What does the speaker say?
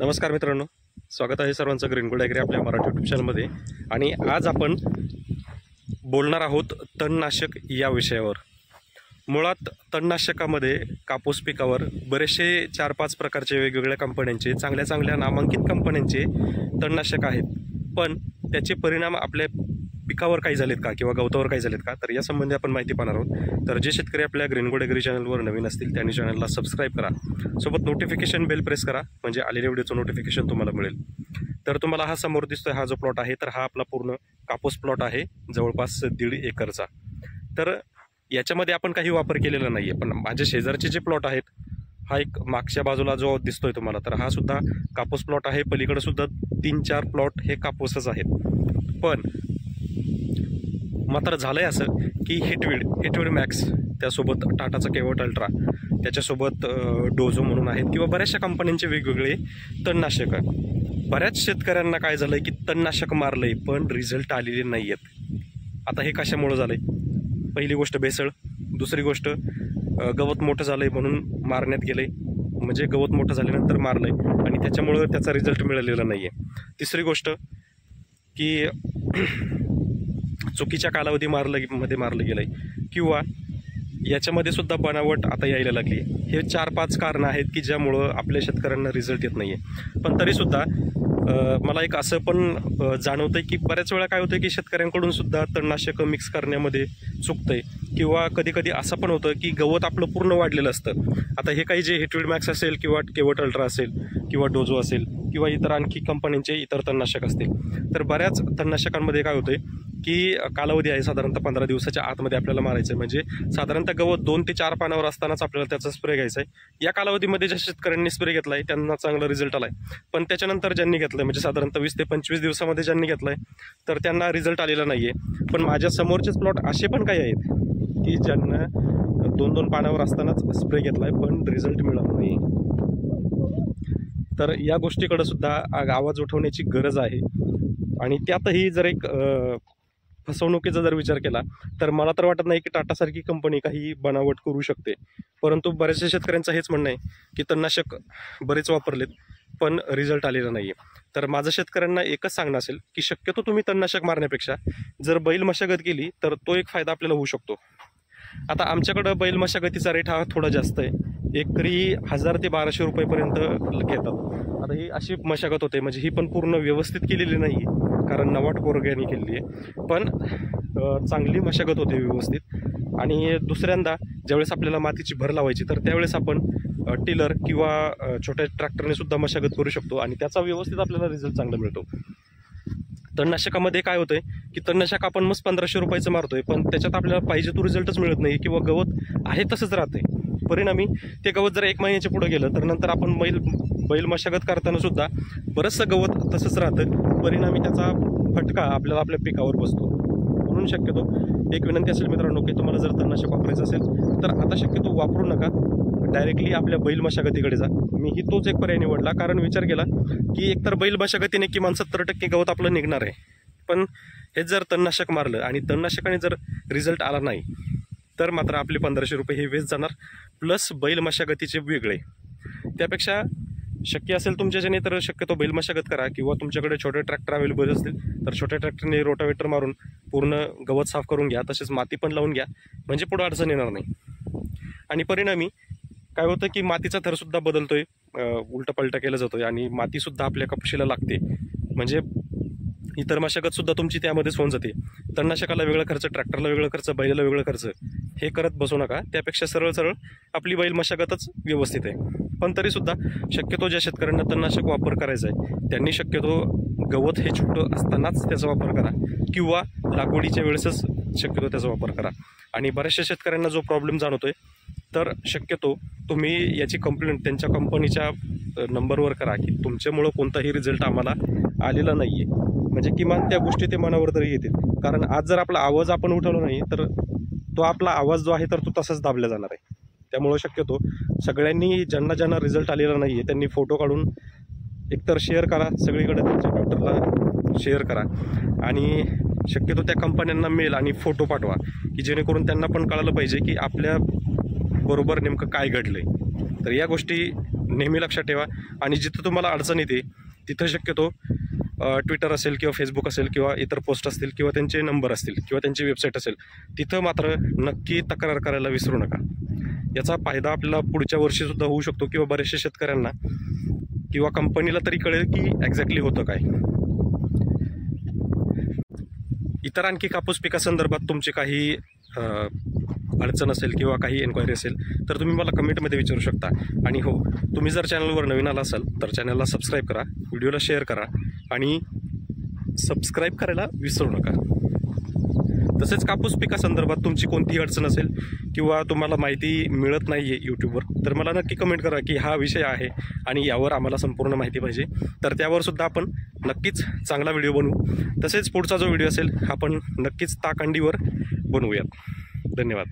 नमस्कार मित्रांनो. स्वागत आहे सर्वांचं ग्रीनगोल्ड ॲग्री आपल्या मराठी युट्यूब चॅनलमध्ये आणि आज आपण बोलणार आहोत तणनाशक या विषयावर. मुळात तणनाशकामध्ये कापूस पिकावर बरेचसे चार पाच प्रकारचे वेगवेगळ्या कंपन्यांचे चांगल्या चांगल्या नामांकित कंपन्यांचे तणनाशक आहेत. पण त्याचे परिणाम आपल्या पिकावर काही झालेत का किंवा गवतावर काही झालेत का? तर या संबंधी आपण माहिती पाहणार आहोत. तर जे शेतकरी आपल्या ग्रीनगोड एग्री चॅनलवर नवीन असतील त्यांनी चॅनलला सबस्क्राईब करा. सोबत नोटिफिकेशन बेल प्रेस करा म्हणजे आलेल्या व्हिडिओचं नोटिफिकेशन तुम्हाला मिळेल. तर तुम्हाला हा समोर दिसतोय हा जो प्लॉट आहे तर हा आपला पूर्ण कापूस प्लॉट आहे जवळपास दीड एकरचा. तर याच्यामध्ये आपण काही वापर केलेला नाही आहे पण माझ्या शेजारचे जे प्लॉट आहेत हा एक मागच्या बाजूला जो दिसतोय तुम्हाला तर हा सुद्धा कापूस प्लॉट आहे. पलीकडे सुद्धा तीन चार प्लॉट हे कापूसच आहेत. पण मात्र झालं आहे असं की हिटवीड हिटवीड मॅक्स त्यासोबत टाटाचं केवट अल्ट्रा त्याच्यासोबत डोझो म्हणून आहेत किंवा बऱ्याचशा कंपन्यांचे वेगवेगळे तणनाशक आहेत. बऱ्याच शेतकऱ्यांना काय झालंय की तणनाशक मारलंय पण रिझल्ट आलेले नाही आहेत आता हे कशामुळं झालंय? पहिली गोष्ट भेसळ दुसरी गोष्ट गवत मोठं झालंय म्हणून मारण्यात गेलंय. म्हणजे गवत मोठं झाल्यानंतर मारलंय आणि त्याच्यामुळं त्याचा रिझल्ट मिळालेला नाही आहे तिसरी गोष्ट की चुकीच्या कालावधी मारलं मध्ये मारलं गेलं आहे किंवा याच्यामध्ये सुद्धा बनावट आता यायला लागली हे चार पाच कारणं आहेत की ज्यामुळं आपल्या शेतकऱ्यांना रिझल्ट येत नाही आहे पण तरीसुद्धा मला एक असं पण जाणवतं आहे की बऱ्याच वेळा काय होतं की शेतकऱ्यांकडून सुद्धा तणनाशकं मिक्स करण्यामध्ये चुकतं आहे किंवा कधी कधी असं पण होतं की गवत आपलं पूर्ण वाढलेलं असतं. आता हे काही जे हिटविड मॅक्स असेल किंवा केवट अल्ट्रा असेल किंवा डोजो असेल किंवा इतर आणखी कंपन्यांचे इतर तणनाशक असतील. तर बऱ्याच तणनाशकांमध्ये काय होतं की कालावधी आहे साधारणतः पंधरा दिवसाच्या आतमध्ये आपल्याला मारायचं आहे. म्हणजे साधारणतः गवत दोन ते चार पानावर असतानाच आपल्याला त्याचा स्प्रे घ्यायचा आहे. या कालावधीमध्ये ज्या शेतकऱ्यांनी स्प्रे घेतला आहे त्यांना चांगला रिझल्ट आला आहे पण त्याच्यानंतर ज्यांनी घेतलं म्हणजे साधारणतः वीस ते पंचवीस दिवसामध्ये ज्यांनी घेतलं आहे तर त्यांना रिझल्ट आलेला नाही आहे पण माझ्या समोरचेच प्लॉट असे पण काही आहेत की ज्यांना दोन दोन पानावर असतानाच स्प्रे घेतला आहे पण रिझल्ट मिळत नाही. तर या गोष्टीकडे सुद्धा आवाज उठवण्याची गरज आहे. आणि त्यातही जर एक फसवणुकीचा जर विचार केला तर मला तर वाटत नाही की टाटासारखी कंपनी काही बनावट करू शकते. परंतु बऱ्याचशा शेतकऱ्यांचं हेच म्हणणं आहे की तणनाशक बरेच वापरलेत पण रिझल्ट आलेला नाही आहे तर माझं शेतकऱ्यांना एकच सांगणं असेल की शक्यतो तुम्ही तणनाशक मारण्यापेक्षा जर बैल मशागत केली तर तो एक फायदा आपल्याला होऊ शकतो. आता आमच्याकडं बैल मशागतीचा रेट हा थोडा जास्त आहे. एकरी हजार ते बाराशे रुपयेपर्यंत घेतात. आता ही अशी मशागत होते म्हणजे ही पण पूर्ण व्यवस्थित केलेली नाही कारण नवाट कोरग्याने केलेली आहे. पण चांगली मशागत होते व्यवस्थित. आणि दुसऱ्यांदा ज्यावेळेस आपल्याला मातीची भर लावायची तर त्यावेळेस आपण टिलर किंवा छोट्या ट्रॅक्टरने सुद्धा मशागत करू शकतो आणि त्याचा व्यवस्थित आपल्याला रिझल्ट चांगला मिळतो. तणनाशकामध्ये काय होतंय की तणनाशक आपण मस्त पंधराशे रुपयाचं मारतोय पण त्याच्यात आपल्याला पाहिजे तो रिझल्टच मिळत नाही किंवा गवत आहे तसंच राहते परिणामी ते गवत जर एक महिन्याच्या पुढे गेलं तर नंतर आपण बैल बैल मशागत करताना सुद्धा बरंचसं गवत तसंच राहतं. परिणामी त्याचा फटका आपल्याला आपल्या पिकावर बसतो. म्हणून शक्यतो एक विनंती असेल मित्रांनो की तुम्हाला जर तणनाशक वापरायचं असेल तर आता शक्यतो वापरू नका. डायरेक्टली आपल्या बैल मशागतीकडे जा. मीही तोच एक पर्याय निवडला. कारण विचार केला की एकतर बैल मशागतीने किमान सत्तर टक्के गवत आपलं निघणार आहे. पण हेच जर तणनाशक मारलं आणि तणनाशकाने जर रिझल्ट आला नाही तर मात्र आपले पंधराशे रुपये हे वेस्ट जाणार. प्लस बैल मशागतीचे वेगळे. त्यापेक्षा शक्य असेल तुमच्याच्याने तर शक्यतो बैल मशागत करा किंवा तुमच्याकडे छोटे ट्रॅक्टर अवेलेबल असतील तर छोट्या ट्रॅक्टरने रोटावेटर मारून पूर्ण गवत साफ करून घ्या तसेच माती पण लावून घ्या. म्हणजे पुढं अडचण येणार नाही. आणि परिणामी काय होतं की मातीचा थरसुद्धा बदलतोय उलटा पलटा केला जातोय आणि मातीसुद्धा आपल्या कपशीला लागते. म्हणजे इतर मशागतसुद्धा तुमची त्यामध्येच होऊन जाते. तणनाशकाला वेगळा खर्च ट्रॅक्टरला वेगळा खर्च बैलाला वेगळा खर्च हे करत बसू नका. त्यापेक्षा सरळ सरळ आपली बैल मशागतच व्यवस्थित आहे. पण तरीसुद्धा शक्यतो ज्या शेतकऱ्यांना तणनाशक वापर करायचा आहे त्यांनी शक्यतो गवत हे छोटं असतानाच त्याचा वापर करा किंवा लागवडीच्या वेळेसच शक्यतो त्याचा वापर करा. आणि बऱ्याचशा शेतकऱ्यांना जो प्रॉब्लेम जाणवतोय तर शक्यतो तुम्ही याची कंप्लेंट त्यांच्या कंपनीच्या नंबरवर करा की तुमच्यामुळं कोणताही रिझल्ट आम्हाला आलेला नाही आहे म्हणजे किमान त्या गोष्टी ते मनावर तरी येतील. कारण आज जर आपला आवाज आपण उठवला नाही तर तो आपला आवाज जो आहे तर तो तसाच दाबला जाणार आहे. त्यामुळं शक्यतो सगळ्यांनी ज्यांना ज्यांना रिझल्ट आलेला नाही आहे त्यांनी फोटो काढून एकतर शेअर करा सगळीकडे त्यांच्या ट्विटरला शेअर करा. आणि शक्यतो त्या कंपन्यांना मेल आणि फोटो पाठवा की जेणेकरून त्यांना पण कळालं पाहिजे की आपल्या बरोबर नेमकं काय घडलंय. तर या गोष्टी नेहमी लक्षात ठेवा. आणि जिथं तुम्हाला अडचण येते तिथं शक्यतो ट्विटर असेल किंवा फेसबुक असेल किंवा इतर पोस्ट असतील किंवा त्यांचे नंबर असतील किंवा त्यांची वेबसाईट असेल तिथं मात्र नक्की तक्रार करायला विसरू नका. याचा फायदा आपल्याला पुढच्या वर्षीसुद्धा होऊ शकतो किंवा बऱ्याचशा शेतकऱ्यांना किंवा कंपनीला तरी कळेल की एक्झॅक्टली होतं काय. इतर आणखी कापूस पिकासंदर्भात तुमची काही अडचण असेल किंवा काही एन्क्वायरी असेल तर तुम्ही मला कमेंटमध्ये विचारू शकता. आणि हो तुम्ही जर चॅनलवर नवीन आला असाल तर चॅनलला सबस्क्राईब करा व्हिडिओला शेअर करा आणि सबस्क्राईब करायला विसरू नका. तसेच कापूस पिकासंदर्भात तुमची कोणतीही अडचण असेल किंवा तुम्हाला माहिती मिळत नाही आहे यूट्यूबवर तर मला नक्की कमेंट करा की हा विषय आहे आणि यावर आम्हाला संपूर्ण माहिती पाहिजे. तर त्यावर सुद्धा आपण नक्कीच चांगला व्हिडिओ बनवू. तसेच पुढचा जो व्हिडिओ असेल आपण नक्कीच ताकांडीवर बनवूयात. धन्यवाद.